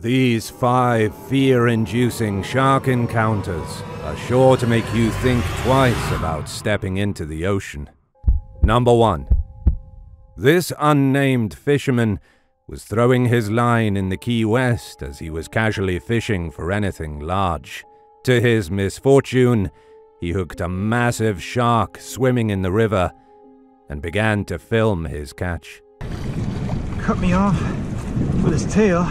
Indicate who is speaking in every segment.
Speaker 1: These five fear-inducing shark encounters are sure to make you think twice about stepping into the ocean. Number 1. This unnamed fisherman was throwing his line in the Key West as he was casually fishing for anything large. To his misfortune, he hooked a massive shark swimming in the river and began to film his catch.
Speaker 2: Cut me off with his tail.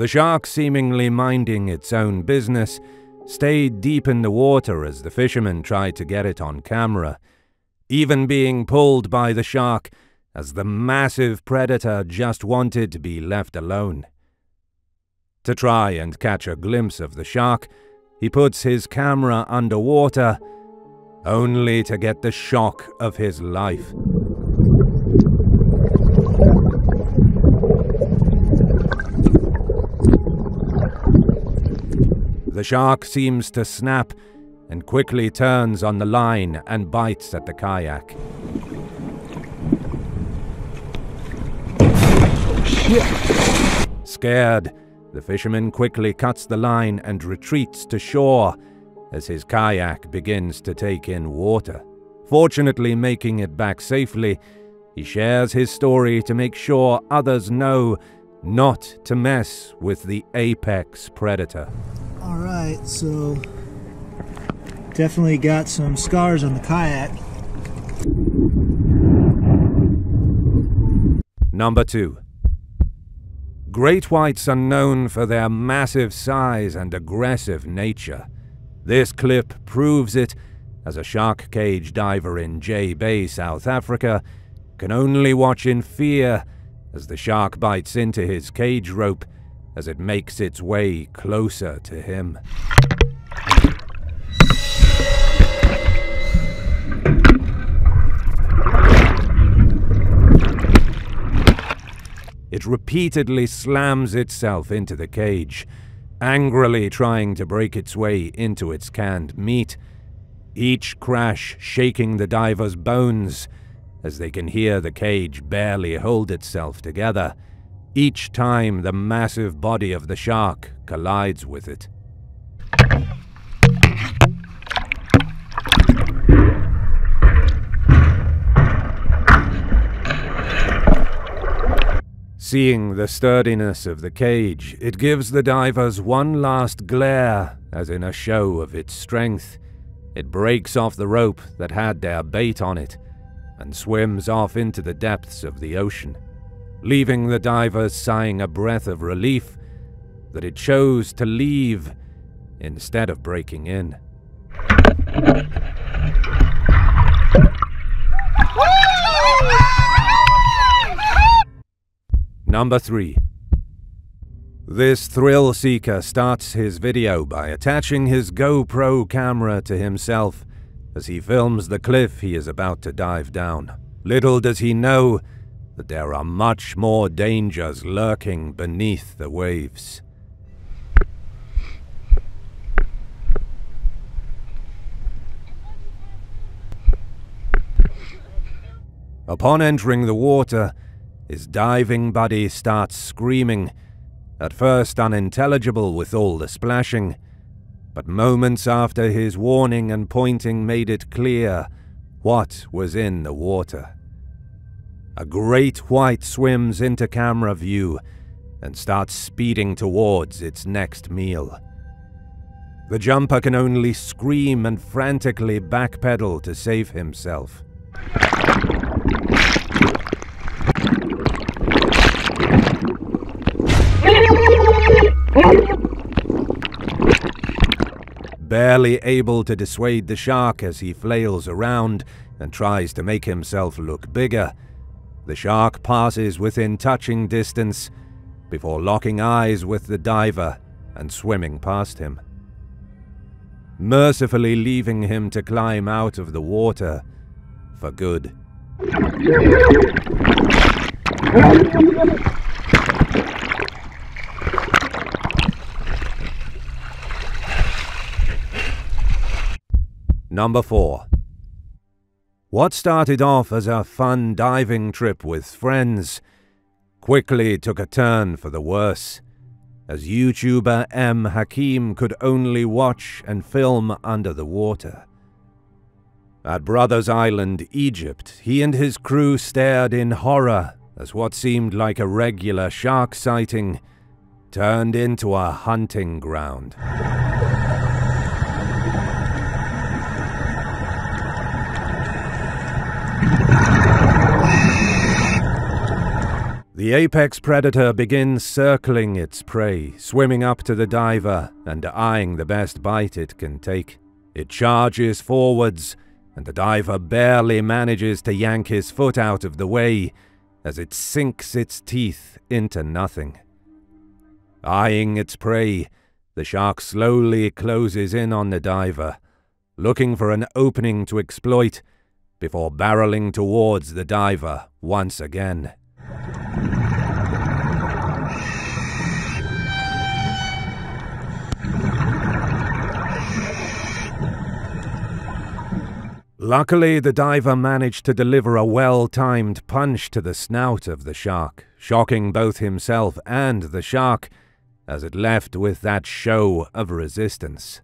Speaker 1: The shark, seemingly minding its own business, stayed deep in the water as the fisherman tried to get it on camera, even being pulled by the shark as the massive predator just wanted to be left alone. To try and catch a glimpse of the shark, he puts his camera underwater, only to get the shock of his life. The shark seems to snap and quickly turns on the line and bites at the kayak. Scared, the fisherman quickly cuts the line and retreats to shore as his kayak begins to take in water. Fortunately, making it back safely, he shares his story to make sure others know not to mess with the apex predator.
Speaker 2: All right, so definitely got some scars on the kayak.
Speaker 1: Number 2. Great whites are known for their massive size and aggressive nature. This clip proves it as a shark cage diver in J Bay, South Africa, can only watch in fear as the shark bites into his cage rope as it makes its way closer to him. It repeatedly slams itself into the cage, angrily trying to break its way into its canned meat, each crash shaking the diver's bones as they can hear the cage barely hold itself together each time the massive body of the shark collides with it. Seeing the sturdiness of the cage, it gives the divers one last glare, as in a show of its strength. It breaks off the rope that had their bait on it, and swims off into the depths of the ocean, leaving the divers sighing a breath of relief that it chose to leave instead of breaking in. Number 3. This thrill seeker starts his video by attaching his GoPro camera to himself as he films the cliff he is about to dive down. Little does he know that there are much more dangers lurking beneath the waves. Upon entering the water, his diving buddy starts screaming, at first unintelligible with all the splashing, but moments after his warning and pointing made it clear what was in the water. A great white swims into camera view and starts speeding towards its next meal. The jumper can only scream and frantically backpedal to save himself. Barely able to dissuade the shark as he flails around and tries to make himself look bigger, the shark passes within touching distance before locking eyes with the diver and swimming past him. Mercifully leaving him to climb out of the water for good. Number 4. What started off as a fun diving trip with friends quickly took a turn for the worse, as YouTuber M. Hakim could only watch and film under the water. At Brothers Island, Egypt, he and his crew stared in horror as what seemed like a regular shark sighting turned into a hunting ground. The apex predator begins circling its prey, swimming up to the diver and eyeing the best bite it can take. It charges forwards, and the diver barely manages to yank his foot out of the way as it sinks its teeth into nothing. Eyeing its prey, the shark slowly closes in on the diver, looking for an opening to exploit before barreling towards the diver once again. Luckily, the diver managed to deliver a well timed punch to the snout of the shark, shocking both himself and the shark as it left with that show of resistance.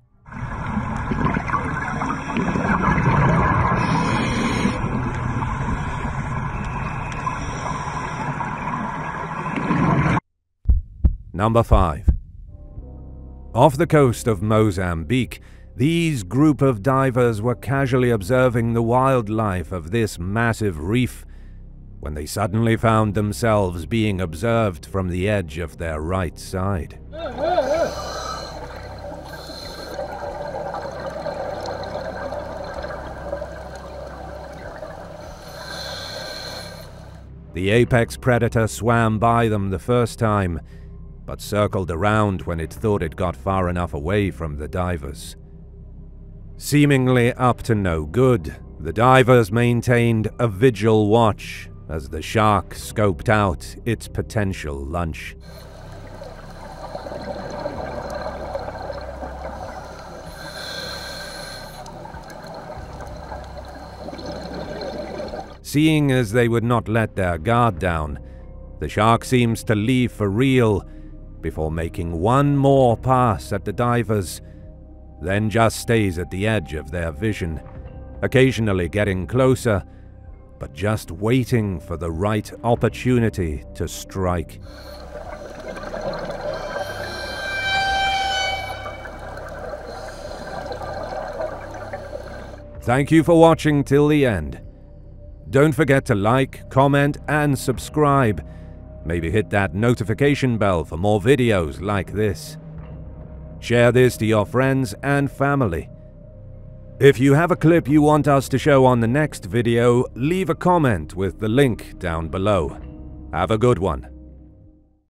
Speaker 1: Number 5. Off the coast of Mozambique, these group of divers were casually observing the wildlife of this massive reef when they suddenly found themselves being observed from the edge of their right side. The apex predator swam by them the first time, but circled around when it thought it got far enough away from the divers. Seemingly up to no good, the divers maintained a vigil watch as the shark scoped out its potential lunch. Seeing as they would not let their guard down, the shark seems to leave for real before making one more pass at the divers then just stays at the edge of their vision, occasionally getting closer, but just waiting for the right opportunity to strike. Thank you for watching till the end. Don't forget to like, comment, and subscribe. Maybe hit that notification bell for more videos like this. Share this to your friends and family. If you have a clip you want us to show on the next video, leave a comment with the link down below. Have a good one.